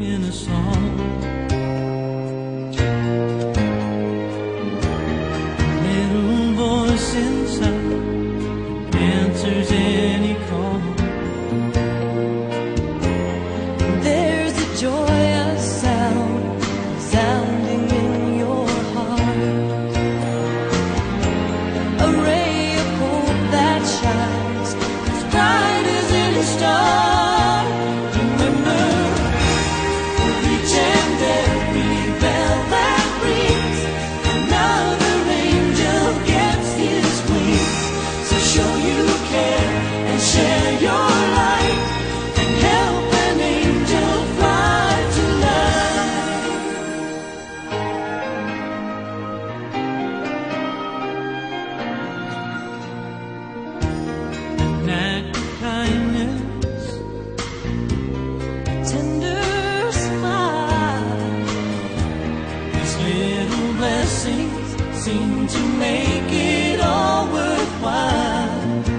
in a song. Little voice inside answers. make it all worthwhile.